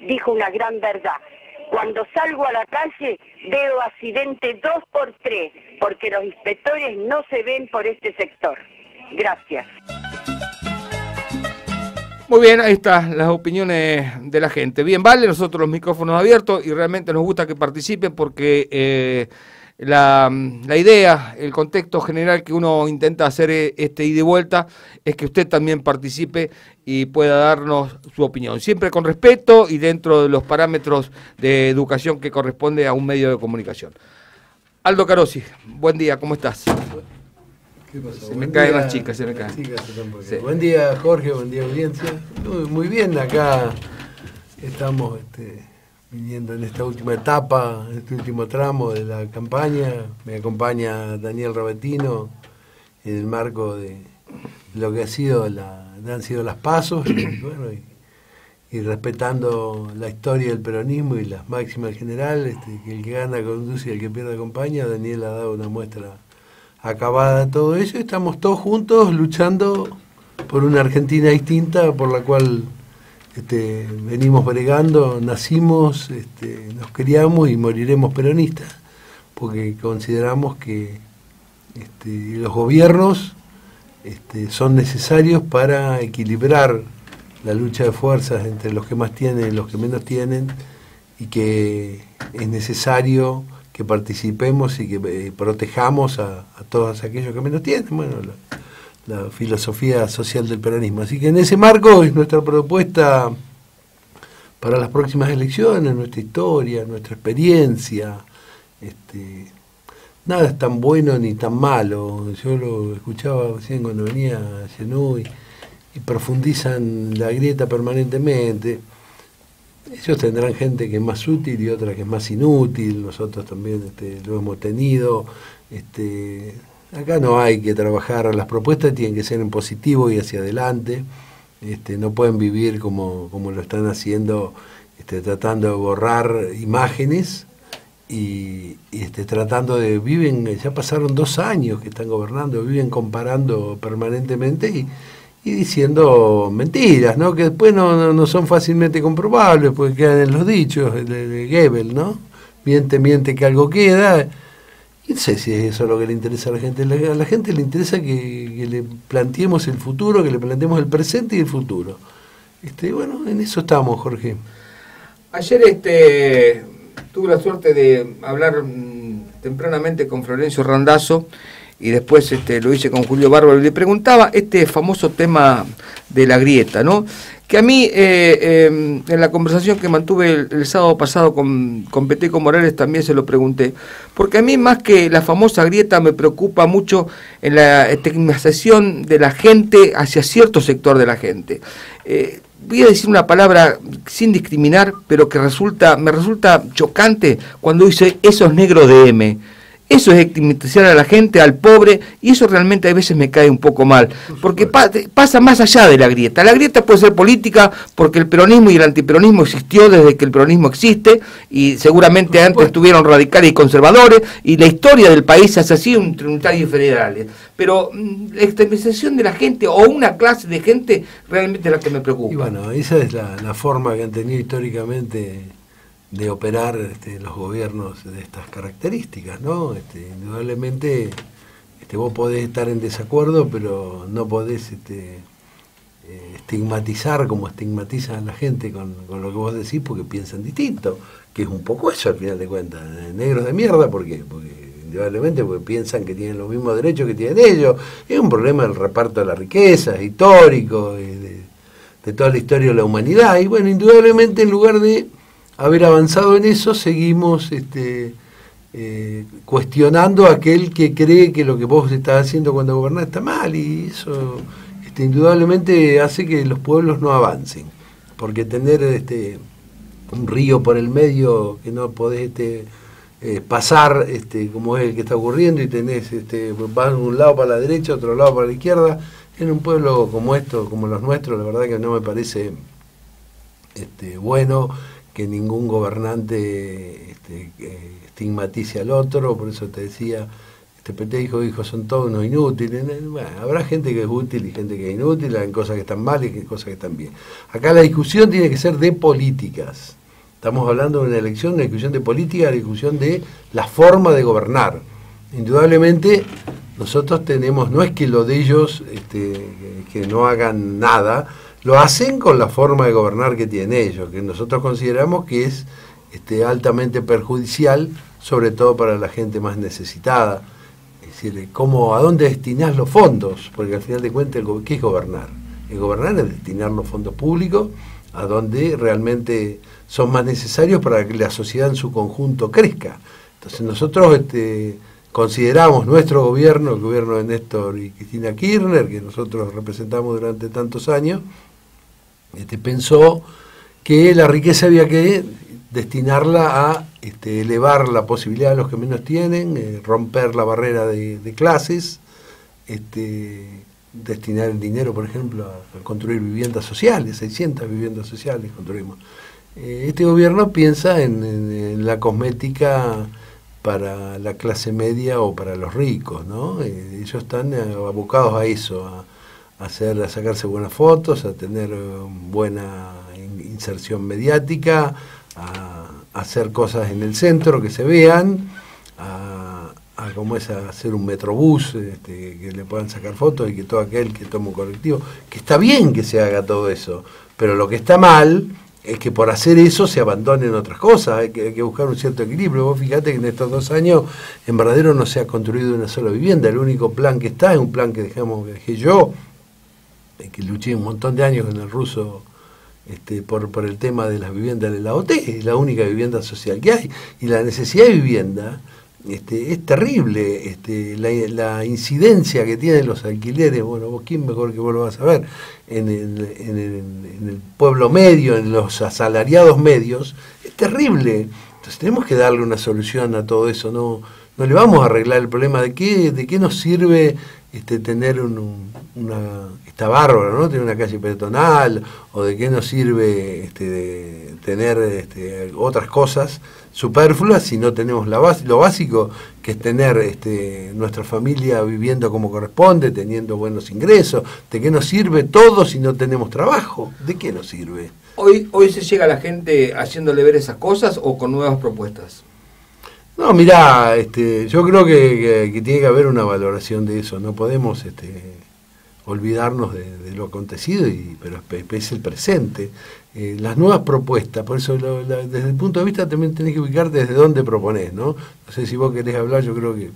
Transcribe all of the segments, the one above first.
dijo una gran verdad. Cuando salgo a la calle veo accidentes dos por tres, porque los inspectores no se ven por este sector. Gracias. Muy bien, ahí están las opiniones de la gente. Bien, vale, nosotros los micrófonos abiertos y realmente nos gusta que participen porque eh, la, la, idea, el contexto general que uno intenta hacer eh, este ida y vuelta es que usted también participe y pueda darnos su opinión, siempre con respeto y dentro de los parámetros de educación que corresponde a un medio de comunicación. Aldo Carosi, buen día, ¿cómo estás? Se me caen las chicas, se me caen. Buen día, Jorge, buen día, audiencia. Muy, bien, acá estamos este, viniendo en esta última etapa, en este último tramo de la campaña. Me acompaña Daniel Robertino en el marco de lo que ha sido la, han sido las pasos y, respetando la historia del peronismo y las máximas generales, este, que el que gana conduce y el que pierde acompaña. Daniel ha dado una muestra acabada todo eso, estamos todos juntos luchando por una Argentina distinta, por la cual este, venimos bregando, nacimos, este, nos criamos y moriremos peronistas, porque consideramos que este, los gobiernos este, son necesarios para equilibrar la lucha de fuerzas entre los que más tienen y los que menos tienen, y que es necesario que participemos y que eh, protejamos a, todos aquellos que menos tienen. Bueno, la, filosofía social del peronismo. Así que en ese marco es nuestra propuesta para las próximas elecciones, nuestra historia, nuestra experiencia. Este, nada es tan bueno ni tan malo. Yo lo escuchaba recién cuando venía a y profundizan la grieta permanentemente ellos tendrán gente que es más útil y otra que es más inútil, nosotros también este, lo hemos tenido. Este, acá no hay que trabajar, las propuestas tienen que ser en positivo y hacia adelante, este, no pueden vivir como, como lo están haciendo, este, tratando de borrar imágenes y, este, tratando de, viven, ya pasaron dos años que están gobernando, viven comparando permanentemente y diciendo mentiras, ¿no? que después no, no, son fácilmente comprobables, porque quedan en los dichos de, de Goebbels, ¿no? Miente, miente que algo queda. No sé si es eso lo que le interesa a la gente. A la, gente le interesa que, le planteemos el futuro, que le planteemos el presente y el futuro. Este, bueno, en eso estamos, Jorge. Ayer este, tuve la suerte de hablar mm, tempranamente con Florencio Randazzo y después este, lo hice con Julio Bárbaro y le preguntaba este famoso tema de la grieta, ¿no? Que a mí, eh, em, en la conversación que mantuve el, sábado pasado con, con Peteco Morales, también se lo pregunté. Porque a mí, más que la famosa grieta, me preocupa mucho en la estigmatización de la gente hacia cierto sector de la gente. Eh, voy a decir una palabra sin discriminar, pero que resulta, me resulta chocante cuando dice esos negros de M eso es estigmatizar a la gente, al pobre, y eso realmente a veces me cae un poco mal, porque pasa más allá de la grieta. La grieta puede ser política porque el peronismo y el antiperonismo existió desde que el peronismo existe, y seguramente antes tuvieron radicales y conservadores, y la historia del país hace así un tributario federal. Pero mm, la extremización de la gente o una clase de gente realmente es la que me preocupa. Y bueno, esa es la, la forma que han tenido históricamente de operar este, los gobiernos de estas características, ¿no? Este, indudablemente este, vos podés estar en desacuerdo, pero no podés eh, estigmatizar como estigmatizan a la gente con, lo que vos decís porque piensan distinto, que es un poco eso al final de cuentas, negros de mierda, ¿por qué? Porque indudablemente porque piensan que tienen los mismos derechos que tienen ellos, es un problema del reparto de la riqueza, histórico, de toda la historia de la humanidad, y bueno, indudablemente en lugar de haber avanzado en eso, seguimos este, eh, cuestionando a aquel que cree que lo que vos estás haciendo cuando gobernás está mal y eso este, indudablemente hace que los pueblos no avancen, porque tener este, un río por el medio que no podés este, eh, pasar este, como es el que está ocurriendo y tenés, este, vas de un lado para la derecha, otro lado para la izquierda, en un pueblo como esto, como los nuestros, la verdad que no me parece este, bueno que ningún gobernante este, estigmatice al otro, por eso te decía, este PT dijo, dijo, son todos unos inútiles. Bueno, habrá gente que es útil y gente que es inútil, hay cosas que están mal y cosas que están bien. Acá la discusión tiene que ser de políticas. Estamos hablando de una elección, una discusión de política, la discusión de la forma de gobernar. Indudablemente, nosotros tenemos, no es que lo de ellos, este, que no hagan nada, lo hacen con la forma de gobernar que tienen ellos, que nosotros consideramos que es este, altamente perjudicial, sobre todo para la gente más necesitada. Es decir, ¿cómo, ¿a dónde destinar los fondos? Porque al final de cuentas, ¿qué es gobernar? El gobernar es destinar los fondos públicos a donde realmente son más necesarios para que la sociedad en su conjunto crezca. Entonces nosotros este, consideramos nuestro gobierno, el gobierno de Néstor y Cristina Kirchner, que nosotros representamos durante tantos años, este, pensó que la riqueza había que destinarla a este, elevar la posibilidad de los que menos tienen, eh, romper la barrera de, clases, este, destinar el dinero, por ejemplo, a, construir viviendas sociales, 600 viviendas sociales construimos. Eh, este gobierno piensa en, la cosmética para la clase media o para los ricos, ¿no? Eh, ellos están abocados a eso, a, hacer, a sacarse buenas fotos, a tener buena inserción mediática, a, hacer cosas en el centro que se vean, a, a como es hacer un metrobús este, que le puedan sacar fotos y que todo aquel que tome un colectivo, que está bien que se haga todo eso, pero lo que está mal es que por hacer eso se abandonen otras cosas, hay que, buscar un cierto equilibrio. Vos fíjate que en estos dos años en Verdadero no se ha construido una sola vivienda, el único plan que está es un plan que dejamos, que dejé yo, que luché un montón de años con el ruso este, por, por el tema de las viviendas de la OT, es la única vivienda social que hay. Y la necesidad de vivienda este, es terrible, este, la, incidencia que tienen los alquileres, bueno, vos quién mejor que vos lo vas a ver, en el, en, el, en el pueblo medio, en los asalariados medios, es terrible. Entonces tenemos que darle una solución a todo eso, no, no le vamos a arreglar el problema de qué, de qué nos sirve este, tener un, una, está bárbaro, ¿no? Tener una calle peatonal, o de qué nos sirve este, tener este, otras cosas superfluas si no tenemos la base, lo básico, que es tener este, nuestra familia viviendo como corresponde, teniendo buenos ingresos. ¿De qué nos sirve todo si no tenemos trabajo? ¿De qué nos sirve? Hoy, hoy se llega a la gente haciéndole ver esas cosas o con nuevas propuestas. No, mirá, este, yo creo que, tiene que haber una valoración de eso. No podemos este, olvidarnos de, lo acontecido, y, pero es el presente. Eh, las nuevas propuestas, por eso desde el punto de vista también tenés que ubicar desde dónde proponés, ¿no? No sé si vos querés hablar, yo creo que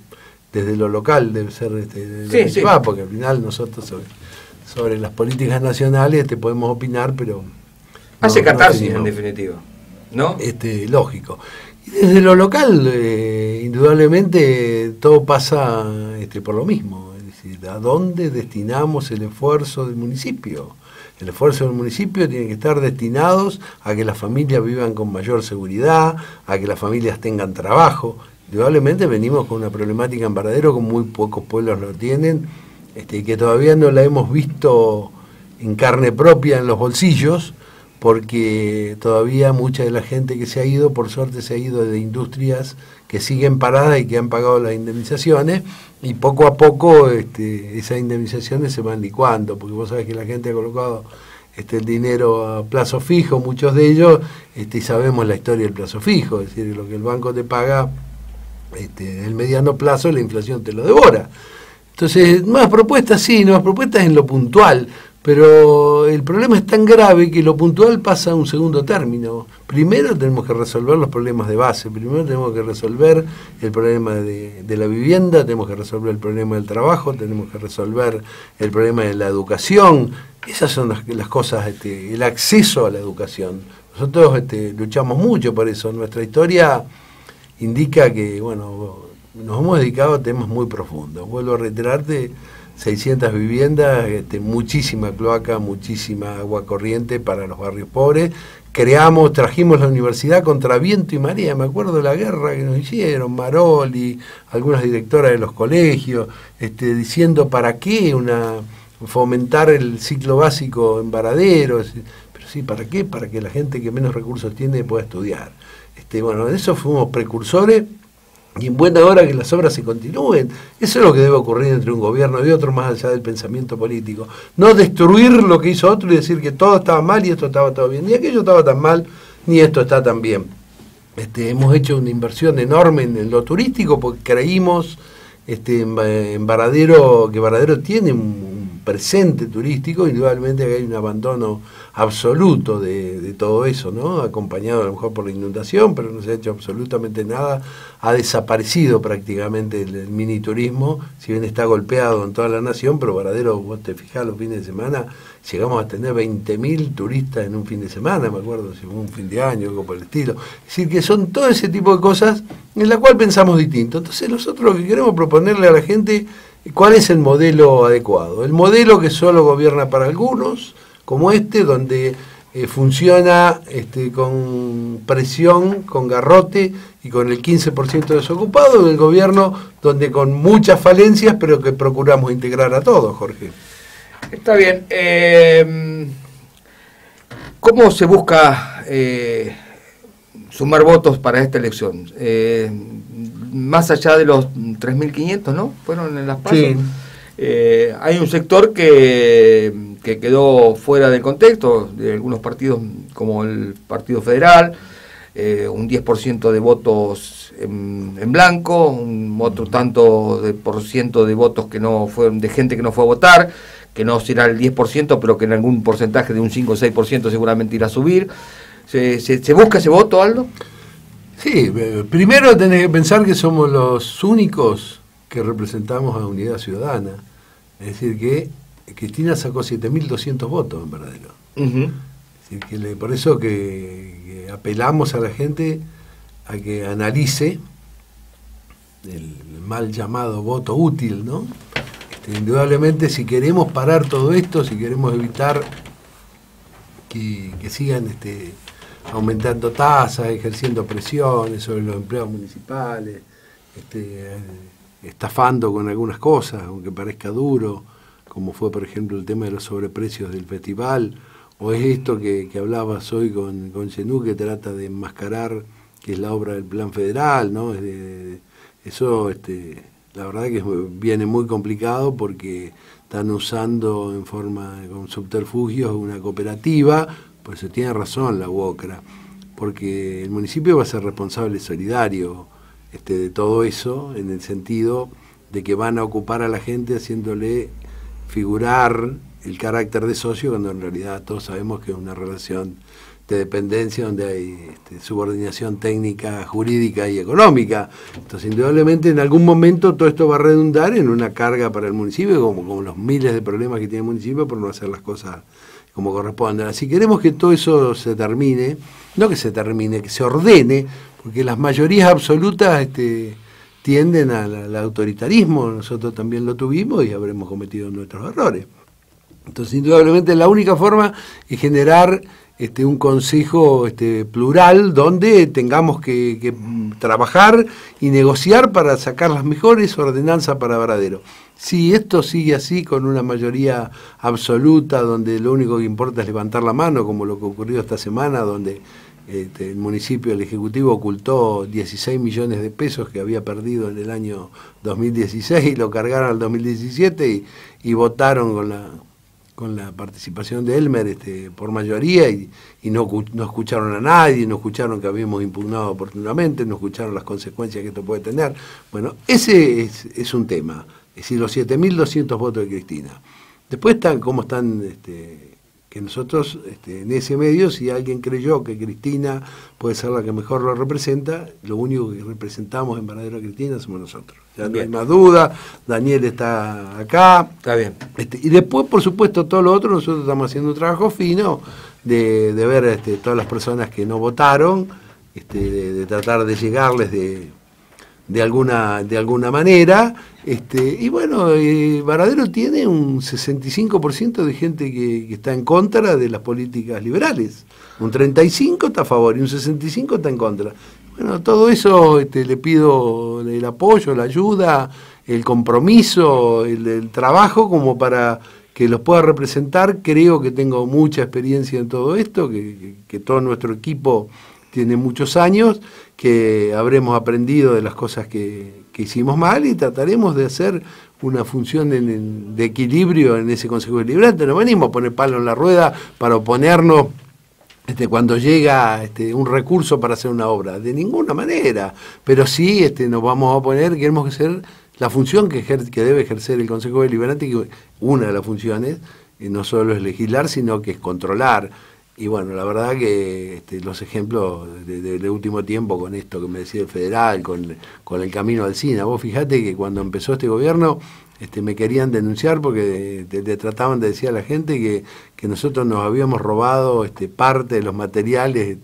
desde lo local debe ser este, sí, porque al final nosotros sobre, las políticas nacionales te podemos opinar, pero... Hace catarsis en definitiva, ¿no? Este, lógico. Desde lo local, eh, indudablemente, todo pasa este, por lo mismo. Es decir, ¿a dónde destinamos el esfuerzo del municipio? El esfuerzo del municipio tiene que estar destinados a que las familias vivan con mayor seguridad, a que las familias tengan trabajo. Indudablemente venimos con una problemática en Varadero que muy pocos pueblos lo tienen este, y que todavía no la hemos visto en carne propia en los bolsillos, porque todavía mucha de la gente que se ha ido, por suerte se ha ido de industrias que siguen paradas y que han pagado las indemnizaciones, y poco a poco este, esas indemnizaciones se van licuando, porque vos sabés que la gente ha colocado este, el dinero a plazo fijo, muchos de ellos, este, y sabemos la historia del plazo fijo, es decir, lo que el banco te paga este, en el mediano plazo, la inflación te lo devora. Entonces, más propuestas, sí, nuevas propuestas en lo puntual, pero el problema es tan grave que lo puntual pasa a un segundo término. Primero tenemos que resolver los problemas de base, primero tenemos que resolver el problema de, la vivienda, tenemos que resolver el problema del trabajo, tenemos que resolver el problema de la educación. Esas son las, cosas, este, el acceso a la educación. Nosotros este, luchamos mucho por eso. Nuestra historia indica que, bueno, nos hemos dedicado a temas muy profundos. Vuelvo a reiterarte 600 viviendas, este, muchísima cloaca, muchísima agua corriente para los barrios pobres. Creamos, trajimos la universidad contra viento y marea, me acuerdo de la guerra que nos hicieron, Maroli, algunas directoras de los colegios, este, diciendo para qué una fomentar el ciclo básico en Varadero, pero sí, ¿para qué? Para que la gente que menos recursos tiene pueda estudiar. Este, bueno, de eso fuimos precursores y en buena hora que las obras se continúen. Eso es lo que debe ocurrir entre un gobierno y otro, más allá del pensamiento político. No destruir lo que hizo otro y decir que todo estaba mal y esto estaba todo bien. Ni aquello estaba tan mal, ni esto está tan bien. Este, hemos hecho una inversión enorme en, lo turístico porque creímos este, en, Varadero, que Varadero tiene un, presente turístico, indudablemente hay un abandono absoluto de, todo eso, ¿no? Acompañado a lo mejor por la inundación, pero no se ha hecho absolutamente nada. Ha desaparecido prácticamente el, mini turismo, si bien está golpeado en toda la nación, pero Varadero, vos te fijás los fines de semana, llegamos a tener 20.000 turistas en un fin de semana, me acuerdo, si un fin de año, algo por el estilo. Es decir, que son todo ese tipo de cosas en la cual pensamos distinto. Entonces nosotros lo que queremos proponerle a la gente, ¿cuál es el modelo adecuado? El modelo que solo gobierna para algunos, como este, donde eh, funciona este, con presión, con garrote y con el 15% desocupado, el gobierno donde con muchas falencias, pero que procuramos integrar a todos, Jorge. Está bien. Eh, ¿Cómo se busca eh, sumar votos para esta elección? Más allá de los 3.500, ¿no? Fueron en las pasos. hay un sector que que quedó fuera del contexto de algunos partidos como el Partido Federal, eh, un 10% de votos en, blanco, un otro tanto de por ciento de votos que no fueron de gente que no fue a votar, que no será el 10%, pero que en algún porcentaje de un 5 o 6% seguramente irá a subir. ¿Se, se, busca ese voto, Aldo? Sí, eh, primero tenés que pensar que somos los únicos que representamos a Unidad Ciudadana. Es decir, que Cristina sacó 7.200 votos en verdadero. que por eso que, apelamos a la gente a que analice el, mal llamado voto útil, ¿no? Este, indudablemente si queremos parar todo esto, si queremos evitar que, sigan este, aumentando tasas, ejerciendo presiones sobre los empleados municipales, este, estafando con algunas cosas, aunque parezca duro, como fue por ejemplo el tema de los sobreprecios del festival, o es esto que, hablabas hoy con, con que trata de enmascarar que es la obra del plan federal, ¿no? eso, este, la verdad que viene muy complicado porque están usando en forma, con subterfugios, una cooperativa, pues se tiene razón la UOCRA, porque el municipio va a ser responsable solidario este, de todo eso, en el sentido de que van a ocupar a la gente haciéndole figurar el carácter de socio cuando en realidad todos sabemos que es una relación de dependencia donde hay este, subordinación técnica, jurídica y económica. Entonces, indudablemente, en algún momento todo esto va a redundar en una carga para el municipio, como los miles de problemas que tiene el municipio por no hacer las cosas como corresponden. Si queremos que todo eso se termine, no que se termine, que se ordene, porque las mayorías absolutas este, tienden al, autoritarismo, nosotros también lo tuvimos y habremos cometido nuestros errores. Entonces, indudablemente, la única forma es generar este, un consejo este, plural donde tengamos que, trabajar y negociar para sacar las mejores ordenanzas para Varadero. Si esto sigue así con una mayoría absoluta, donde lo único que importa es levantar la mano, como lo que ocurrió esta semana, donde este, el municipio, el Ejecutivo ocultó 16 millones de pesos que había perdido en el año 2016 y lo cargaron al 2017 y, votaron con la, con la participación de Elmer este, por mayoría y, no, no, escucharon a nadie, no escucharon que habíamos impugnado oportunamente, no escucharon las consecuencias que esto puede tener. Bueno, ese es, un tema, es decir, los 7.200 votos de Cristina. Después están cómo están este, que nosotros este, en ese medio, si alguien creyó que Cristina puede ser la que mejor lo representa, lo único que representamos en verdadero Cristina somos nosotros. Ya no hay más duda, Daniel está acá. Está bien. Este, y después, por supuesto, todo lo otro, nosotros estamos haciendo un trabajo fino de, ver este, todas las personas que no votaron, este, de tratar de llegarles de de alguna, de alguna manera. Este, y bueno, eh, Varadero tiene un 65% de gente que, está en contra de las políticas liberales. Un 35% está a favor y un 65% está en contra. Bueno, todo eso este, le pido el apoyo, la ayuda, el compromiso, el, trabajo como para que los pueda representar. Creo que tengo mucha experiencia en todo esto, que todo nuestro equipo tiene muchos años, que habremos aprendido de las cosas que, hicimos mal y trataremos de hacer una función de equilibrio en ese Consejo Deliberante. No venimos a poner palo en la rueda para oponernos este, cuando llega este, un recurso para hacer una obra, de ninguna manera, pero sí este, nos vamos a oponer, queremos hacer la función que, que debe ejercer el Consejo Deliberante, que una de las funciones y no solo es legislar, sino que es controlar. Y bueno, la verdad que este, los ejemplos de, último tiempo con esto que me decía el federal, con, con el camino al cine, vos fijate que cuando empezó este gobierno este, me querían denunciar porque le trataban de decir a la gente que, que nosotros nos habíamos robado este, parte de los materiales.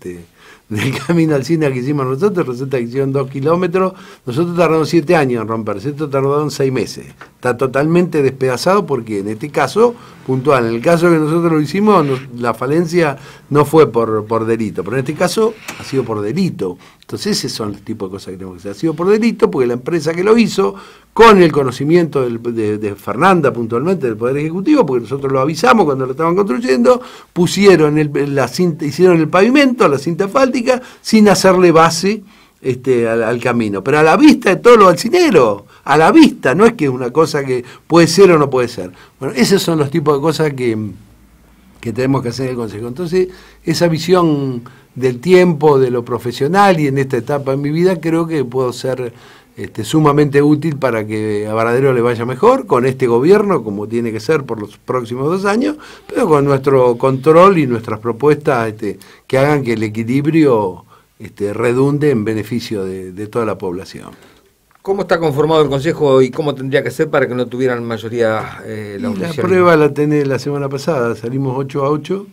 Del camino al cine que hicimos nosotros, resulta que hicieron dos kilómetros, nosotros tardamos siete años en romperse, esto tardaron seis meses. Está totalmente despedazado porque en este caso, puntual, en el caso que nosotros lo hicimos, la falencia no fue por, por delito, pero en este caso ha sido por delito. Entonces ese son los tipos de cosas que tenemos que hacer. Ha sido por delito porque la empresa que lo hizo, con el conocimiento de, Fernanda puntualmente del Poder Ejecutivo, porque nosotros lo avisamos cuando lo estaban construyendo, pusieron el, hicieron el pavimento, la cinta fáltica, sin hacerle base este, al, camino. Pero a la vista de todos los alcineros, a la vista, no es que es una cosa que puede ser o no puede ser. Bueno, esos son los tipos de cosas que, que tenemos que hacer en el Consejo. Entonces, esa visión del tiempo, de lo profesional y en esta etapa de mi vida creo que puedo ser este, sumamente útil para que a Varadero le vaya mejor con este gobierno, como tiene que ser por los próximos dos años, pero con nuestro control y nuestras propuestas este, que hagan que el equilibrio este, redunde en beneficio de, toda la población. ¿Cómo está conformado el Consejo y cómo tendría que ser para que no tuvieran mayoría eh, la La prueba la tenés la semana pasada, salimos 8 a 8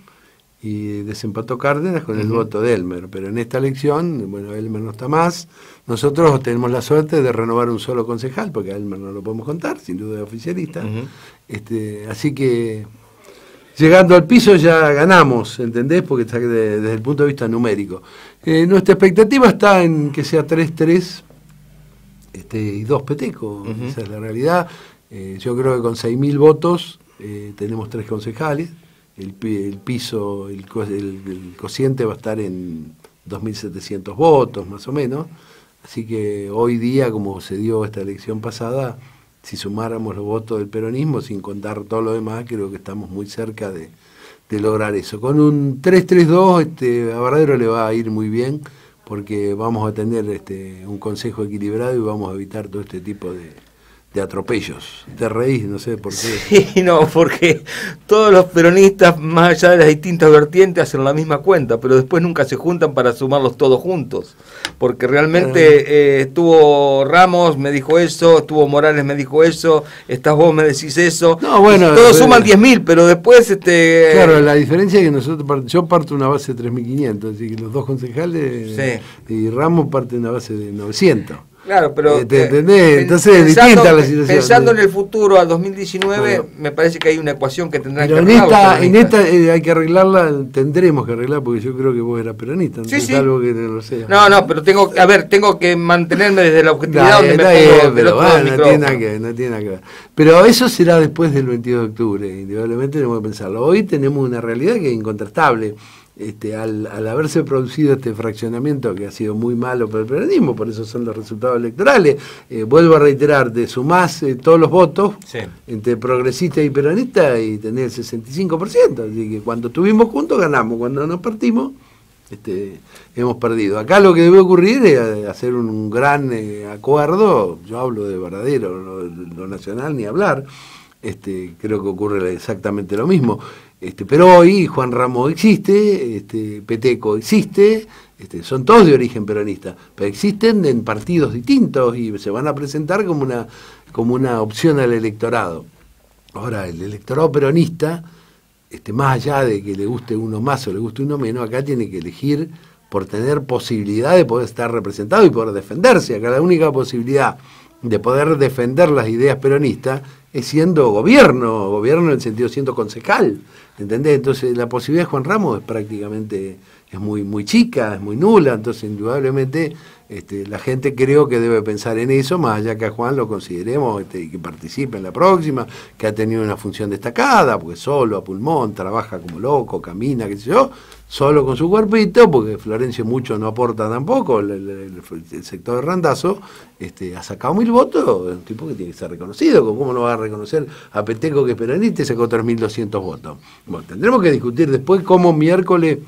y desempató Cárdenas con el voto de Elmer. Pero en esta elección, bueno, Elmer no está más. Nosotros tenemos la suerte de renovar un solo concejal, porque a Elmer no lo podemos contar, sin duda es oficialista. este, así que llegando al piso ya ganamos, ¿entendés? Porque está desde el punto de vista numérico. Eh, nuestra expectativa está en que sea 3-3 este, y 2 petecos, esa es la realidad. Eh, yo creo que con 6.000 votos eh, tenemos tres concejales el, el piso, el, el, cociente va a estar en 2.700 votos más o menos. Así que hoy día, como se dio esta elección pasada, si sumáramos los votos del peronismo, sin contar todo lo demás, creo que estamos muy cerca de, de lograr eso. Con un 3-3-2 este, a Bardero le va a ir muy bien, porque vamos a tener este, un consejo equilibrado y vamos a evitar todo este tipo de, de atropellos. Te reís, no sé por qué. Sí, no, porque todos los peronistas, más allá de las distintas vertientes, hacen la misma cuenta, pero después nunca se juntan para sumarlos todos juntos. Porque realmente eh, estuvo Ramos, me dijo eso, estuvo Morales, me dijo eso, estás vos, me decís eso. No, bueno. Todos suman 10.000, pero después... este Claro, la diferencia es que nosotros, yo parto una base de 3.500, así que los dos concejales y Ramos parten una base de 900. Claro, pero. Eh, eh, Entonces es distinta la situación. Pensando en el futuro, al 2019, me parece que hay una ecuación que tendrá que arreglar. En esta, en esta eh, hay que arreglarla, tendremos que arreglar, porque yo creo que vos eras peronista. Sí, sí. Algo que no, lo sea. no, no, pero tengo, a ver, tengo que mantenerme desde la objetividad donde me pongo pero, no, tiene nada que, no tiene nada que ver. Pero eso será después del 22 de octubre, indudablemente tenemos que pensarlo. Hoy tenemos una realidad que es incontrastable este, al, haberse producido este fraccionamiento que ha sido muy malo para el peronismo, por eso son los resultados electorales, eh, vuelvo a reiterar, de sumás eh, todos los votos entre progresista y peronista y tener el 65%, así que cuando estuvimos juntos ganamos, cuando nos partimos este, hemos perdido. Acá lo que debe ocurrir es hacer un, gran eh, acuerdo, yo hablo de verdadero, lo, nacional ni hablar, este, creo que ocurre exactamente lo mismo. Este, pero hoy Juan Ramos existe, este, Peteco existe, este, son todos de origen peronista, pero existen en partidos distintos y se van a presentar como una, como una opción al electorado. Ahora, el electorado peronista, este, más allá de que le guste uno más o le guste uno menos, acá tiene que elegir por tener posibilidad de poder estar representado y poder defenderse. Acá la única posibilidad de poder defender las ideas peronistas siendo gobierno, gobierno en el sentido siendo concejal, ¿entendés? Entonces la posibilidad de Juan Ramos es prácticamente, es muy, muy chica, es muy nula, entonces indudablemente este, la gente creo que debe pensar en eso, más allá que a Juan lo consideremos este, y que participe en la próxima, que ha tenido una función destacada, porque solo a pulmón, trabaja como loco, camina, qué sé yo, solo con su cuerpito, porque Florencio mucho no aporta tampoco, el, sector de Randazo, este, ha sacado mil votos, es un tipo que tiene que ser reconocido, ¿cómo no va a reconocer a Peteco que es peronista y sacó 3.200 votos? Bueno, tendremos que discutir después cómo miércoles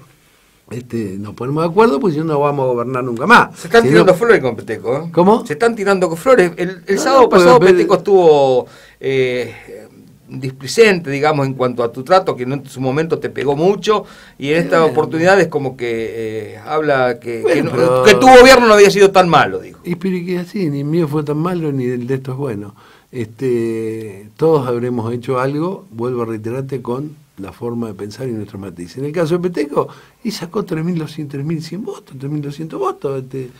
este, nos ponemos de acuerdo, pues si no, no vamos a gobernar nunca más. Se están tirando flores con Peteco. ¿eh? ¿Cómo? Se están tirando flores. El, sábado pasado Peteco estuvo eh, displicente, digamos, en cuanto a tu trato, que en su momento te pegó mucho, y en esta oportunidad es como que eh, habla que, que, tu gobierno no había sido tan malo, dijo. Y pero que así, ni mío fue tan malo, ni el de esto es bueno. Este, todos habremos hecho algo, vuelvo a reiterarte, con la forma de pensar y nuestros matices. En el caso de Peteco, y sacó 3.200, 3.100 votos, 3.200 votos. Este,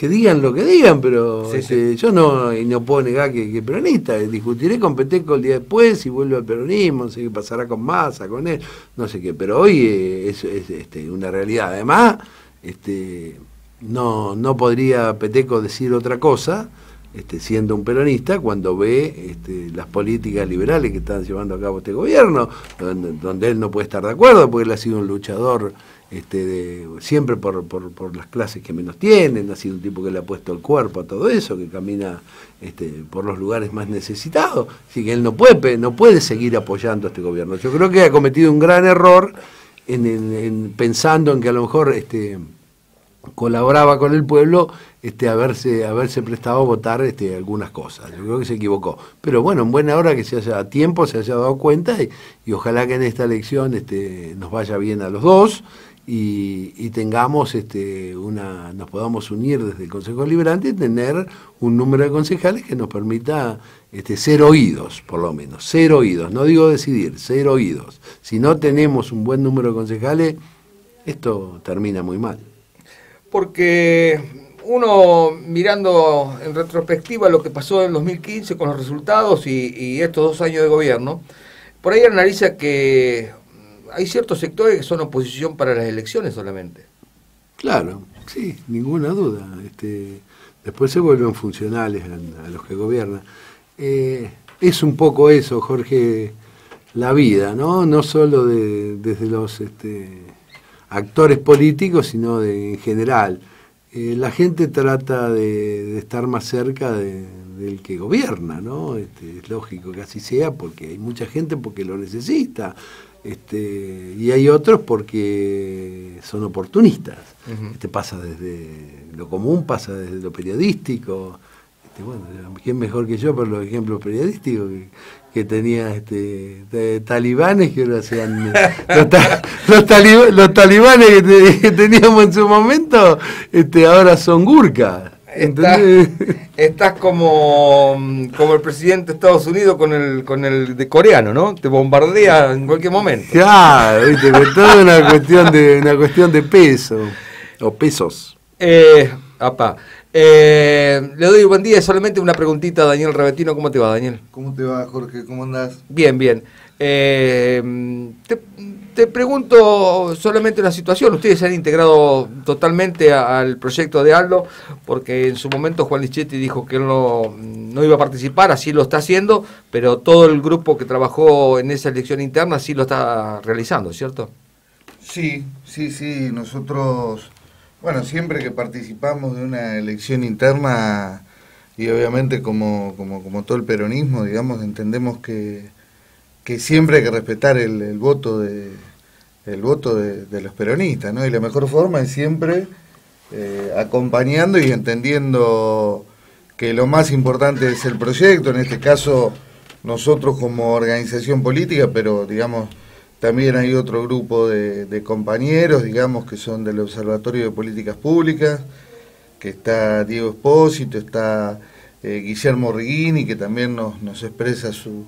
que digan lo que digan, pero este, yo no, y no puedo negar que, que peronista. Discutiré con Peteco el día después si vuelve al peronismo, no sé qué pasará con Massa, con él, no sé qué. Pero hoy eh, es, este, una realidad. Además, este, no, no podría Peteco decir otra cosa este, siendo un peronista, cuando ve este, las políticas liberales que están llevando a cabo este gobierno, donde, él no puede estar de acuerdo, porque él ha sido un luchador este, siempre por, por, las clases que menos tienen, ha sido un tipo que le ha puesto el cuerpo a todo eso, que camina este, por los lugares más necesitados, así que él no puede, no puede seguir apoyando a este gobierno. Yo creo que ha cometido un gran error en, pensando en que a lo mejor este, colaboraba con el pueblo este, haberse, haberse prestado a votar algunas cosas. Yo creo que se equivocó. Pero bueno, en buena hora que se haya tiempo, se haya dado cuenta y, ojalá que en esta elección nos vaya bien a los dos y, tengamos este, una, nos podamos unir desde el Consejo Liberante y tener un número de concejales que nos permita este, ser oídos, por lo menos, ser oídos, no digo decidir, ser oídos. Si no tenemos un buen número de concejales, esto termina muy mal. Porque uno mirando en retrospectiva lo que pasó en 2015 con los resultados y, estos dos años de gobierno, por ahí analiza que hay ciertos sectores que son oposición para las elecciones solamente. Claro, sí, ninguna duda. Este, después se vuelven funcionales a, los que gobiernan. Eh, es un poco eso, Jorge, la vida, ¿no? No solo de, desde los este, actores políticos, sino de, en general. Eh, la gente trata de, estar más cerca del que gobierna, ¿no? Este, es lógico que así sea porque hay mucha gente porque lo necesita. Este, y hay otros porque son oportunistas. este pasa desde lo común, pasa desde lo periodístico. Este, bueno, ¿quién mejor que yo por los ejemplos periodísticos? que tenía este, talibanes que ahora sean los, los, talibanes que, teníamos en su momento este, ahora son gurkas Estás, como, como el presidente de Estados Unidos con el con el de coreano, ¿no? Te bombardea en cualquier momento. Claro, ¿viste? toda una cuestión de una cuestión de peso o pesos. Eh, apa. Eh, le doy buen día, solamente una preguntita a Daniel Rebetino. ¿Cómo te va, Daniel? ¿Cómo te va, Jorge? ¿Cómo andás? Bien, bien. Eh, te, pregunto solamente una situación. Ustedes se han integrado totalmente al proyecto de Aldo, porque en su momento Juan Lichetti dijo que él no, no, iba a participar, así lo está haciendo, pero todo el grupo que trabajó en esa elección interna sí lo está realizando, ¿cierto? Sí, sí, sí. Nosotros bueno, siempre que participamos de una elección interna y obviamente como, como, como todo el peronismo, digamos, entendemos que, que siempre hay que respetar el, voto de el voto de, los peronistas, ¿no? Y la mejor forma es siempre eh, acompañando y entendiendo que lo más importante es el proyecto, en este caso nosotros como organización política, pero digamos también hay otro grupo de, compañeros, digamos, que son del Observatorio de Políticas Públicas, que está Diego Espósito, está eh, Guillermo Riguini, que también nos, nos expresa su,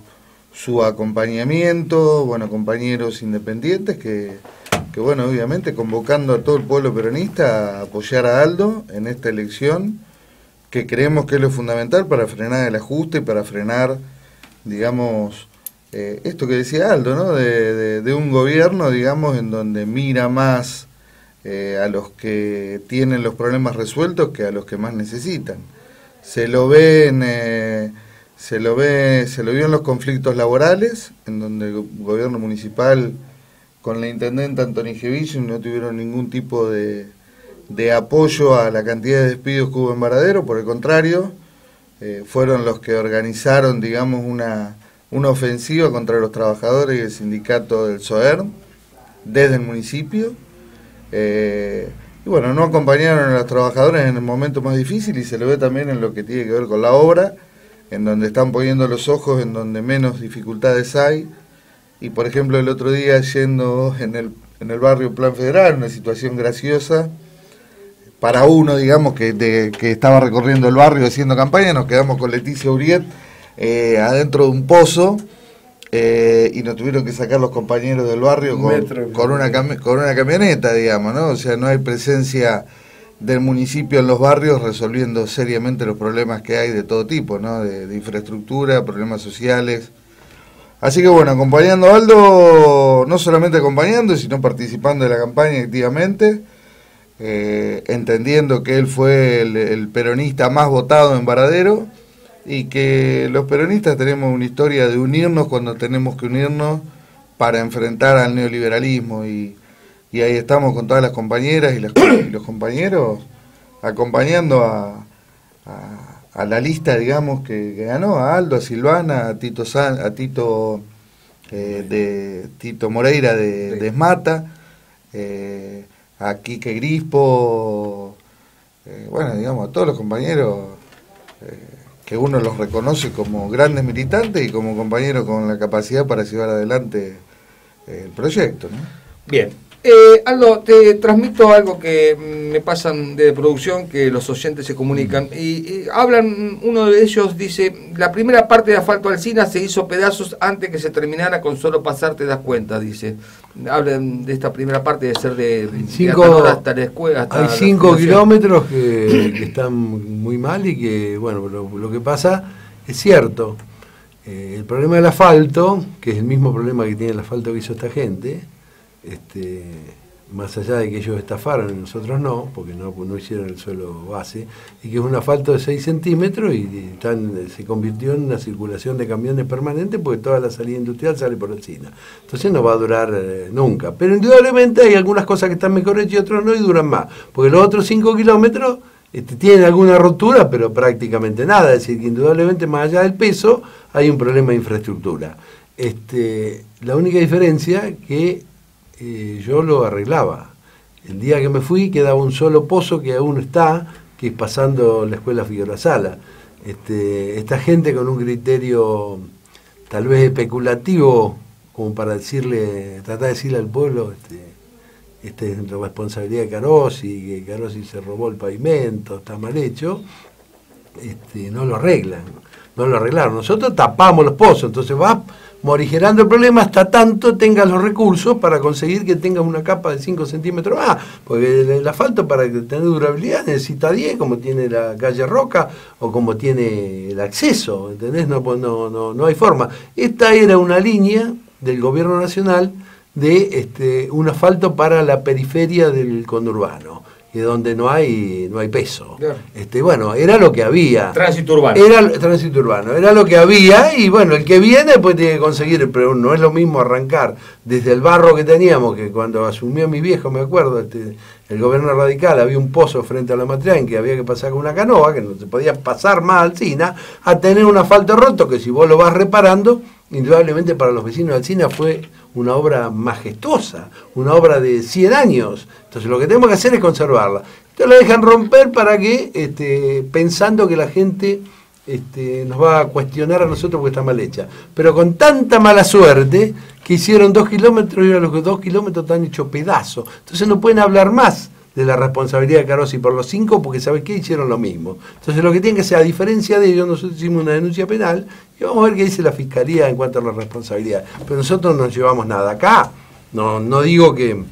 su acompañamiento, bueno, compañeros independientes que, que, bueno, obviamente convocando a todo el pueblo peronista a apoyar a Aldo en esta elección, que creemos que es lo fundamental para frenar el ajuste y para frenar, digamos, eh, esto que decía Aldo, ¿no? De, un gobierno, digamos, en donde mira más eh, a los que tienen los problemas resueltos que a los que más necesitan. Se lo ve en, se lo ve, se lo vio en los conflictos laborales, en donde el gobierno municipal con la intendente Antoni Gevillo no tuvieron ningún tipo de, de, apoyo a la cantidad de despidos que hubo en Varadero, por el contrario, eh, fueron los que organizaron, digamos, una, una ofensiva contra los trabajadores y el sindicato del SOER desde el municipio. Eh, y bueno, no acompañaron a los trabajadores en el momento más difícil y se lo ve también en lo que tiene que ver con la obra, en donde están poniendo los ojos, en donde menos dificultades hay y por ejemplo el otro día yendo en el, en el barrio Plan Federal, una situación graciosa, para uno, digamos, que, que estaba recorriendo el barrio haciendo campaña, nos quedamos con Leticia Uriet eh, adentro de un pozo eh, y nos tuvieron que sacar los compañeros del barrio con, con, una con una camioneta, digamos, ¿no? O sea, no hay presencia del municipio en los barrios resolviendo seriamente los problemas que hay de todo tipo, ¿no? de infraestructura, problemas sociales. Así que bueno, acompañando a Aldo, no solamente acompañando, sino participando de la campaña activamente, eh, entendiendo que él fue el, peronista más votado en Varadero y que los peronistas tenemos una historia de unirnos cuando tenemos que unirnos para enfrentar al neoliberalismo y, ahí estamos con todas las compañeras y, los compañeros acompañando a a la lista, digamos, que, ganó, a Aldo, a Silvana, a Tito, a Tito, eh, de, Tito Moreira de, de Esmata, eh, a Quique Grispo, eh, bueno, digamos, a todos los compañeros que uno los reconoce como grandes militantes y como compañeros con la capacidad para llevar adelante el proyecto. ¿no? Bien, eh, Aldo, te transmito algo que me pasan de producción, que los oyentes se comunican. Mm. Y, hablan, uno de ellos dice, la primera parte de Asfalto Alcina se hizo pedazos antes que se terminara, con solo pasar te das cuenta, dice. Hablan de esta primera parte de ser de, cinco, hasta la escuela. hay cinco kilómetros que, están muy mal y que, bueno, lo, que pasa es cierto. Eh, el problema del asfalto, que es el mismo problema que tiene el asfalto que hizo esta gente, este, más allá de que ellos estafaron y nosotros no, porque no, hicieron el suelo base, y que es un asfalto de 6 centímetros y, se convirtió en una circulación de camiones permanente porque toda la salida industrial sale por el Sina. Entonces no va a durar eh, nunca. Pero indudablemente hay algunas cosas que están mejores y otras no y duran más, porque los otros 5 kilómetros este, tienen alguna rotura, pero prácticamente nada. Es decir, que indudablemente más allá del peso hay un problema de infraestructura. Este, la única diferencia que eh, yo lo arreglaba. El día que me fui quedaba un solo pozo que aún está, que es pasando la escuela Figueroa Sala. Este, esta gente con un criterio tal vez especulativo, como para decirle, tratar de decirle al pueblo, este, esta es la responsabilidad de Carosi, que Carosi se robó el pavimento, está mal hecho, este, no lo arreglan, no lo arreglaron. Nosotros tapamos los pozos, entonces va morigerando el problema hasta tanto tenga los recursos para conseguir que tenga una capa de 5 centímetros más, porque el, asfalto para tener durabilidad necesita 10, como tiene la calle Roca o como tiene el acceso, ¿entendés? No, pues no, no, no hay forma. Esta era una línea del gobierno nacional de este, un asfalto para la periferia del conurbano y donde no hay no hay peso. Este, bueno, era lo que había. Tránsito urbano. Era tránsito urbano, era lo que había y bueno, el que viene pues tiene que conseguir, pero no es lo mismo arrancar desde el barro que teníamos, que cuando asumió mi viejo, me acuerdo, este, el gobierno radical, había un pozo frente a la en que había que pasar con una canoa, que no se podía pasar más al Sina, a tener un asfalto roto que si vos lo vas reparando, indudablemente para los vecinos de Alcina fue una obra majestuosa, una obra de 100 años. Entonces lo que tenemos que hacer es conservarla. Entonces la dejan romper para que, este, pensando que la gente este, nos va a cuestionar a nosotros porque está mal hecha. Pero con tanta mala suerte que hicieron dos kilómetros y ahora los dos kilómetros están hechos pedazos. Entonces no pueden hablar más de la responsabilidad de Carosi por los cinco, porque ¿sabe qué? Hicieron lo mismo. Entonces lo que tienen que hacer, a diferencia de ellos, nosotros hicimos una denuncia penal y vamos a ver qué dice la Fiscalía en cuanto a la responsabilidad. Pero nosotros no llevamos nada acá. No, no digo que,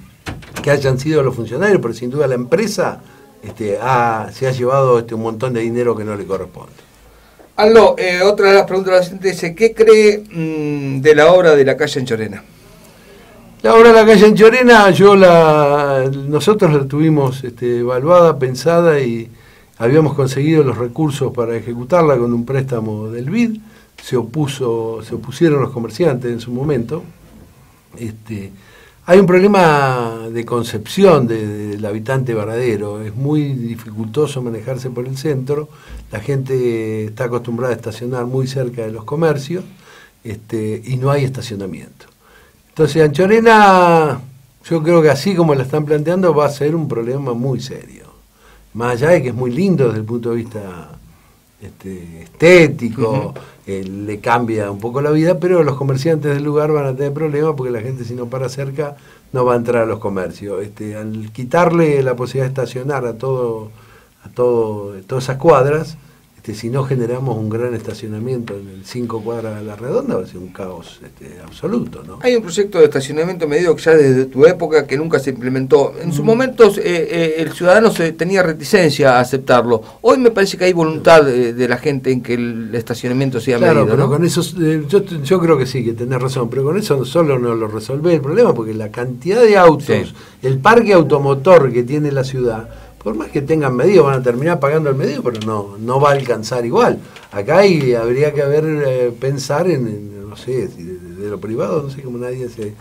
que hayan sido los funcionarios, pero sin duda la empresa este, se ha llevado este, un montón de dinero que no le corresponde. Aldo, eh, otra de las preguntas de la gente dice, ¿qué cree mm, de la obra de la calle en Chorena? La obra de la calle Anchorena, yo nosotros la tuvimos este, evaluada, pensada y habíamos conseguido los recursos para ejecutarla con un préstamo del BID. Se opuso, se opusieron los comerciantes en su momento. Este, hay un problema de concepción del habitante varadero. Es muy dificultoso manejarse por el centro. La gente está acostumbrada a estacionar muy cerca de los comercios este, y no hay estacionamiento. Entonces, Anchorena, yo creo que así como la están planteando, va a ser un problema muy serio. Más allá de que es muy lindo desde el punto de vista este, estético, eh, le cambia un poco la vida, pero los comerciantes del lugar van a tener problemas porque la gente si no para cerca no va a entrar a los comercios. Este, al quitarle la posibilidad de estacionar a todo, a todo, todas esas cuadras, este, si no generamos un gran estacionamiento en el 5 cuadras de la redonda, va a ser un caos este, absoluto. ¿no? Hay un proyecto de estacionamiento medido ya desde tu época que nunca se implementó. En sus mm. momentos eh, eh, el ciudadano se tenía reticencia a aceptarlo. Hoy me parece que hay voluntad de, la gente en que el estacionamiento sea claro, medido. Pero con eso, eh, yo, creo que sí, que tenés razón, pero con eso solo no lo resolvé el problema porque la cantidad de autos, el parque automotor que tiene la ciudad, por más que tengan medido, van a terminar pagando el medio, pero no, no va a alcanzar igual. Acá hay, habría que haber, eh, pensar en, no sé, de, lo privado, no sé cómo nadie se,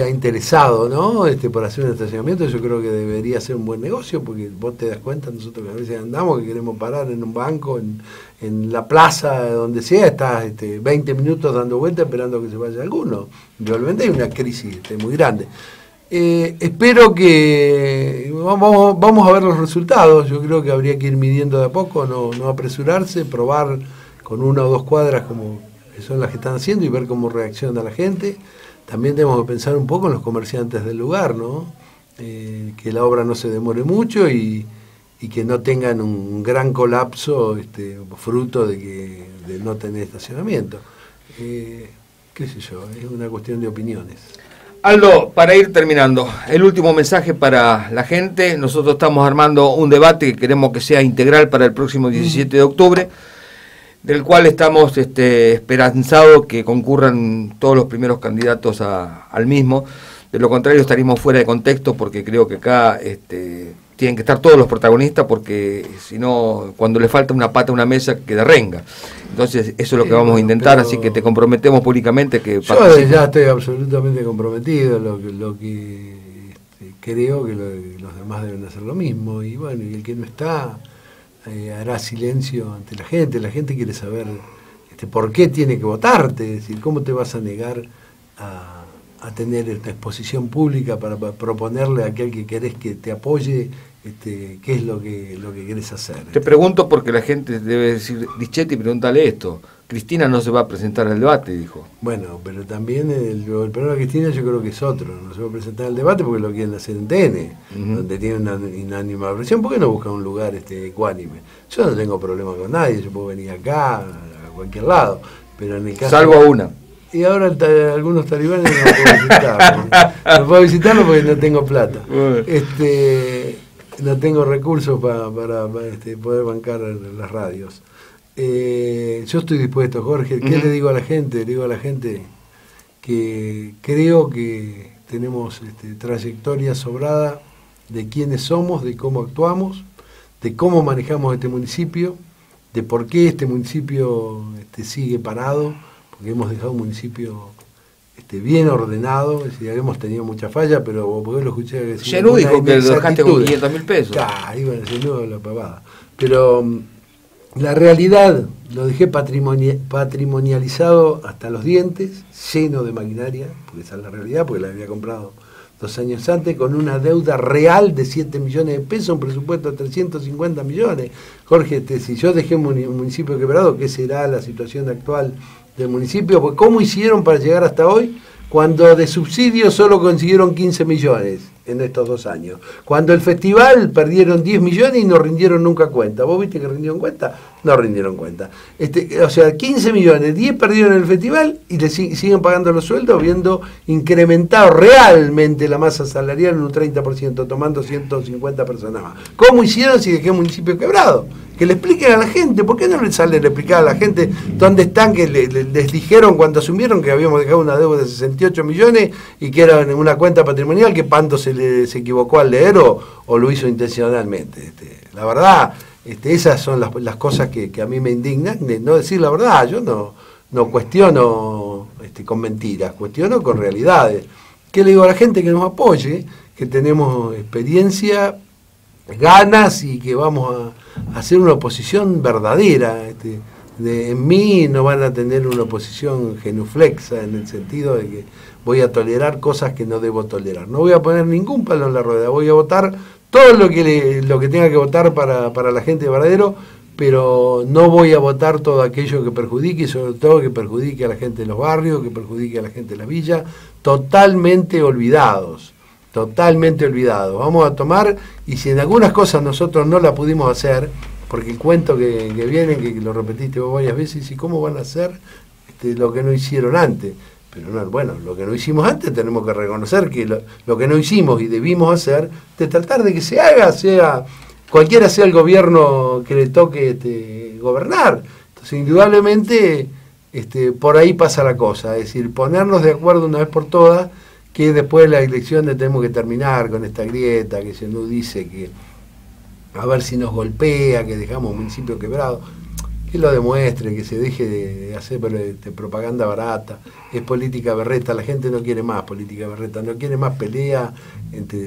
ha interesado, ¿no? Este, por hacer un estacionamiento, yo creo que debería ser un buen negocio, porque vos te das cuenta, nosotros a veces andamos, que queremos parar en un banco, en, en la plaza, donde sea, estás este, 20 minutos dando vueltas esperando que se vaya alguno. Realmente hay una crisis este, muy grande. Eh, espero que vamos, vamos a ver los resultados. Yo creo que habría que ir midiendo de a poco, no, no apresurarse, probar con una o dos cuadras como son las que están haciendo y ver cómo reacciona la gente. También tenemos que pensar un poco en los comerciantes del lugar, ¿no? Eh, que la obra no se demore mucho y, que no tengan un gran colapso este, fruto de que de no tener estacionamiento. Eh, qué sé yo, es una cuestión de opiniones. Aldo, para ir terminando, el último mensaje para la gente. Nosotros estamos armando un debate que queremos que sea integral para el próximo 17 de octubre, del cual estamos este, esperanzados que concurran todos los primeros candidatos al mismo. De lo contrario, estaríamos fuera de contexto porque creo que acá este, tienen que estar todos los protagonistas porque si no, cuando le falta una pata a una mesa, queda renga. Entonces, eso es lo que vamos a intentar, así que te comprometemos públicamente que... Yo ya estoy absolutamente comprometido, lo, lo que este, creo que, los demás deben hacer lo mismo, y bueno, y el que no está eh, hará silencio ante la gente, la gente quiere saber este, por qué tiene que votarte, es decir, cómo te vas a negar a a tener esta exposición pública para, proponerle a aquel que querés que te apoye este, qué es lo que, lo que querés hacer. Te pregunto porque la gente debe decir, Dichetti, pregúntale esto. Cristina no se va a presentar al debate, dijo. Bueno, pero también el, el problema de Cristina yo creo que es otro. No se va a presentar al debate porque lo quieren hacer en TN, donde tiene una inánima presión. ¿Por qué no busca un lugar este, ecuánime? Yo no tengo problema con nadie, yo puedo venir acá, a cualquier lado. Pero en el caso Salvo a una. Y ahora algunos talibanes no puedo visitarlo. no puedo visitarlo porque no tengo plata. Este, no tengo recursos para, este, poder bancar las radios. Eh, yo estoy dispuesto, Jorge. ¿Qué le digo a la gente? Le digo a la gente que creo que tenemos este, trayectoria sobrada de quiénes somos, de cómo actuamos, de cómo manejamos este municipio, de por qué este municipio este, sigue parado que hemos dejado un municipio este, bien ordenado, es hemos tenido mucha falla, pero porque lo escuché decir. dijo que lo dejaste con 500 mil pesos. Claro, iba a la pavada. Pero mm, la realidad lo dejé patrimonializado hasta los dientes, lleno de maquinaria, porque esa es la realidad, porque la había comprado dos años antes, con una deuda real de 7 millones de pesos, un presupuesto de 350 millones. Jorge, este, si yo dejé un municipio quebrado, ¿qué será la situación actual del municipio, pues ¿cómo hicieron para llegar hasta hoy cuando de subsidios solo consiguieron 15 millones? en estos dos años. Cuando el festival perdieron 10 millones y no rindieron nunca cuenta. ¿Vos viste que rindieron cuenta? No rindieron cuenta. Este, o sea, 15 millones, 10 perdieron el festival y le siguen pagando los sueldos viendo incrementado realmente la masa salarial en un 30%, tomando 150 personas más. ¿Cómo hicieron si dejé un municipio quebrado? Que le expliquen a la gente, ¿por qué no le sale a explicar a la gente dónde están? Que les dijeron cuando asumieron que habíamos dejado una deuda de 68 millones y que era una cuenta patrimonial que Pando se, le, se equivocó al leer o, lo hizo intencionalmente. Este, la verdad, este, esas son las, cosas que, a mí me indignan, de no decir la verdad, yo no, no cuestiono este, con mentiras, cuestiono con realidades. ¿Qué le digo a la gente que nos apoye? Que tenemos experiencia, ganas y que vamos a, hacer una oposición verdadera. Este, en mí no van a tener una oposición genuflexa en el sentido de que voy a tolerar cosas que no debo tolerar. No voy a poner ningún palo en la rueda, voy a votar todo lo que, lo que tenga que votar para, para la gente de Varadero, pero no voy a votar todo aquello que perjudique, sobre todo que perjudique a la gente de los barrios, que perjudique a la gente de la villa, totalmente olvidados, totalmente olvidados. Vamos a tomar, y si en algunas cosas nosotros no la pudimos hacer, porque el cuento que, viene, que lo repetiste vos varias veces, y cómo van a hacer este, lo que no hicieron antes. Pero no, bueno, lo que no hicimos antes tenemos que reconocer que lo, que no hicimos y debimos hacer, de tratar de que se haga, sea cualquiera sea el gobierno que le toque este, gobernar. Entonces, indudablemente, este, por ahí pasa la cosa, es decir, ponernos de acuerdo una vez por todas que después de la elección tenemos que terminar con esta grieta, que se nos dice que a ver si nos golpea, que dejamos un municipio quebrado, que lo demuestre, que se deje de hacer propaganda barata, es política berreta, la gente no quiere más política berreta, no quiere más pelea,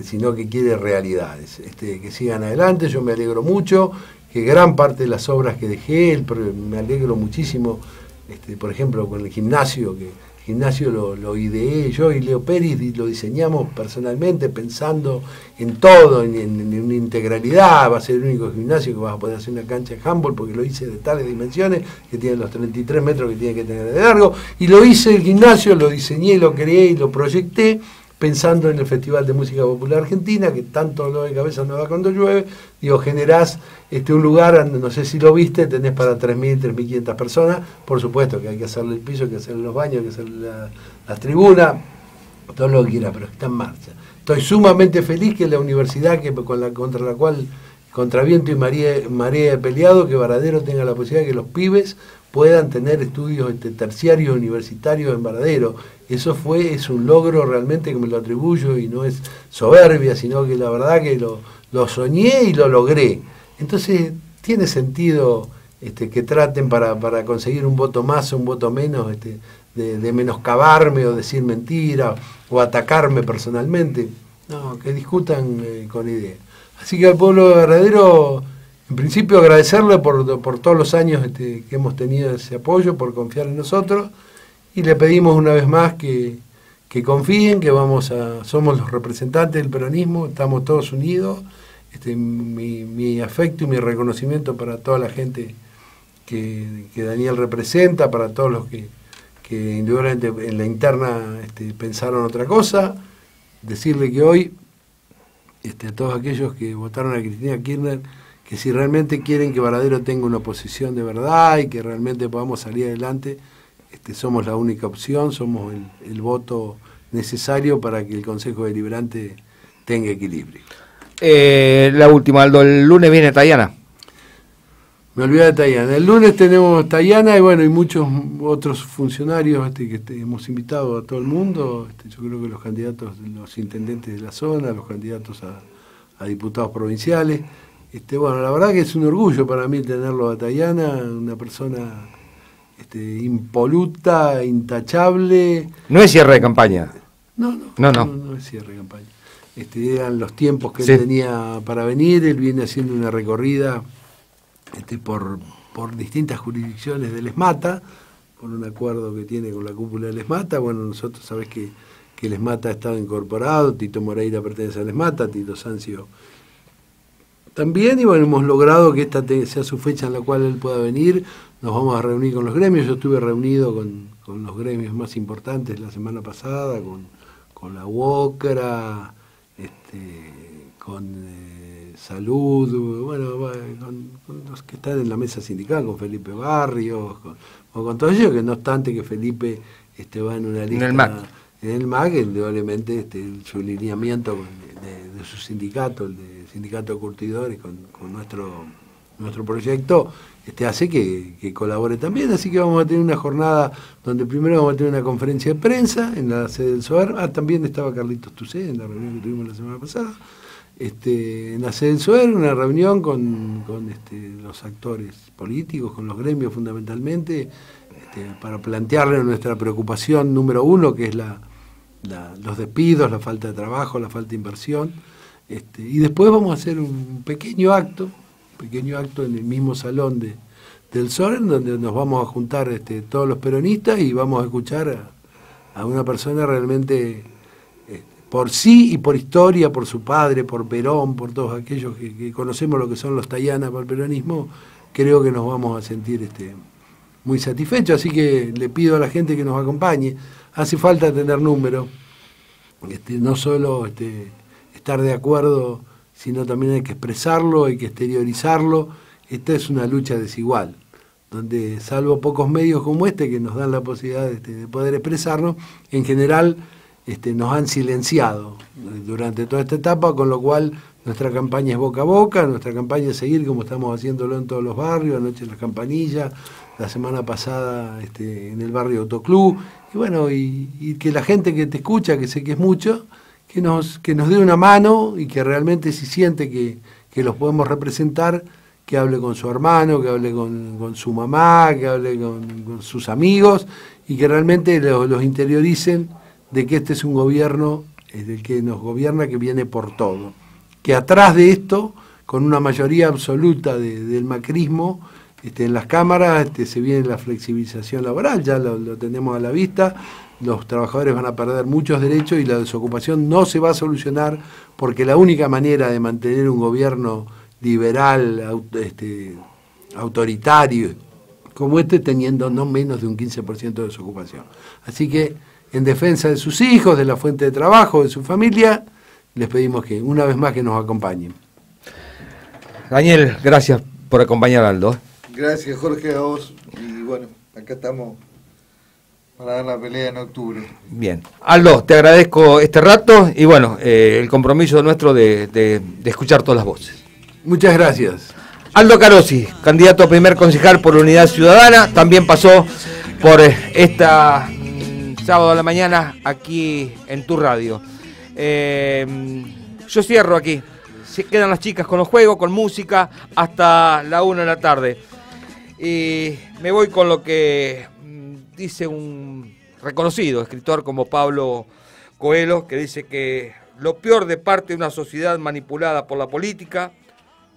sino que quiere realidades, este, que sigan adelante, yo me alegro mucho, que gran parte de las obras que dejé, me alegro muchísimo, este, por ejemplo, con el gimnasio, que gimnasio lo, ideé yo y Leo Pérez lo diseñamos personalmente pensando en todo, en, una integralidad. Va a ser el único gimnasio que vas a poder hacer una cancha de handball porque lo hice de tales dimensiones, que tiene los 33 metros que tiene que tener de largo. Y lo hice el gimnasio, lo diseñé, lo creé y lo proyecté pensando en el Festival de Música Popular Argentina, que tanto lo de cabeza no da cuando llueve, digo, generás este, un lugar, no sé si lo viste, tenés para 3.000, 3.500 personas, por supuesto que hay que hacerle el piso, hay que hacerle los baños, hay que hacerle las tribunas, todo lo que quiera, pero está en marcha. Estoy sumamente feliz que la universidad que, con la, contra la cual, contra viento y María, María he peleado, que Varadero tenga la posibilidad de que los pibes puedan tener estudios este, terciarios universitarios en Varadero. Eso fue, es un logro realmente que me lo atribuyo y no es soberbia, sino que la verdad que lo, soñé y lo logré. Entonces, tiene sentido este, que traten para, conseguir un voto más o un voto menos, este, de, menoscabarme o decir mentira o atacarme personalmente. No, que discutan eh, con idea. Así que al pueblo de Varadero en principio agradecerle por, por todos los años este, que hemos tenido ese apoyo, por confiar en nosotros y le pedimos una vez más que, confíen, que vamos a, somos los representantes del peronismo, estamos todos unidos. Este, mi, afecto y mi reconocimiento para toda la gente que, Daniel representa, para todos los que, que indudablemente en la interna este, pensaron otra cosa. Decirle que hoy a todos aquellos que votaron a Cristina Kirchner, que si realmente quieren que Varadero tenga una oposición de verdad y que realmente podamos salir adelante, este, somos la única opción, somos el, voto necesario para que el Consejo Deliberante tenga equilibrio. Eh, la última, Aldo, el lunes viene Tayana. Me olvidé de Tayana. El lunes tenemos Tayana y bueno, y muchos otros funcionarios este, que hemos invitado a todo el mundo. yo creo que los candidatos, los intendentes de la zona, los candidatos a, a diputados provinciales. Este, bueno, la verdad que es un orgullo para mí tenerlo a Tayana, una persona este, impoluta, intachable. No es cierre de campaña. No, no, no, no, es cierre de campaña. Este, eran los tiempos que él tenía para venir, él viene haciendo una recorrida este, por, por distintas jurisdicciones del ESMATA, por un acuerdo que tiene con la cúpula del ESMATA. Bueno, nosotros sabés que, que el ESMATA ha estado incorporado, Tito Moreira pertenece al ESMATA, Tito Sancio también, y bueno, hemos logrado que esta sea su fecha en la cual él pueda venir. Nos vamos a reunir con los gremios. Yo estuve reunido con, los gremios más importantes la semana pasada, con, la UOCRA, este, con eh, salud, bueno, con, los que están en la mesa sindical, con Felipe Barrios, con, con todo ello, que no obstante que Felipe este, va en una lista... En el MAC. En el MAC, indudablemente este, su lineamiento de, su sindicato, el de Sindicato de Curtidores, con, con nuestro nuestro proyecto este, hace que, colabore también. Así que vamos a tener una jornada donde primero vamos a tener una conferencia de prensa en la sede del SOER. Ah, también estaba Carlitos Tucé en la reunión que tuvimos la semana pasada. Este, en la sede del SOER, una reunión con, este, los actores políticos, con los gremios fundamentalmente, este, para plantearle nuestra preocupación número uno, que es la, los despidos, la falta de trabajo, la falta de inversión. Este, y después vamos a hacer un pequeño acto pequeño acto en el mismo salón de, del SOREN, donde nos vamos a juntar este, todos los peronistas y vamos a escuchar a, una persona realmente este, por sí y por historia, por su padre, por Perón, por todos aquellos que, conocemos lo que son los Tayanas para el peronismo, creo que nos vamos a sentir este, muy satisfechos. Así que le pido a la gente que nos acompañe. Hace falta tener número, este, no solo este, estar de acuerdo sino también hay que expresarlo, hay que exteriorizarlo. Esta es una lucha desigual, donde salvo pocos medios como este que nos dan la posibilidad de, este, poder expresarnos, en general nos han silenciado durante toda esta etapa, con lo cual nuestra campaña es boca a boca, nuestra campaña es seguir como estamos haciéndolo en todos los barrios, anoche en las campanillas, la semana pasada este, en el barrio Autoclub, y bueno, y que la gente que te escucha, que sé que es mucho, que nos, que nos dé una mano y que realmente si siente que, los podemos representar, que hable con su hermano, que hable con, su mamá, que hable con, sus amigos y que realmente los, interioricen de que este es un gobierno, es el que nos gobierna, que viene por todo. Que atrás de esto, con una mayoría absoluta del macrismo, este, en las cámaras este, se viene la flexibilización laboral, ya lo, tenemos a la vista, los trabajadores van a perder muchos derechos y la desocupación no se va a solucionar porque la única manera de mantener un gobierno liberal, este, autoritario, como este, teniendo no menos de un 15% de desocupación. Así que, en defensa de sus hijos, de la fuente de trabajo, de su familia, les pedimos que una vez más que nos acompañen. Daniel, gracias por acompañar Aldo. Gracias, Jorge, a vos. Y bueno, acá estamos para dar la pelea en octubre. Bien. Aldo, te agradezco este rato y bueno, eh, el compromiso nuestro de, escuchar todas las voces. Muchas gracias. Aldo Carosi, candidato a primer concejal por Unidad Ciudadana, también pasó por eh, esta mm, sábado a la mañana aquí en tu radio. Eh, yo cierro aquí. Se quedan las chicas con los juegos, con música, hasta la una de la tarde. Y me voy con lo que dice un reconocido escritor como Pablo Coelho, que dice que lo peor de parte de una sociedad manipulada por la política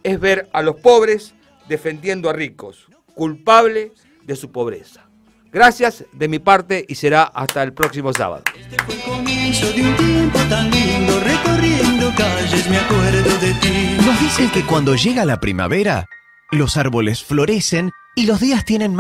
es ver a los pobres defendiendo a ricos, culpable de su pobreza. Gracias de mi parte y será hasta el próximo sábado. Este fue el comienzo de un tiempo tan lindo, recorriendo calles, me acuerdo de ti. Nos dicen que cuando llega la primavera, los árboles florecen y los días tienen más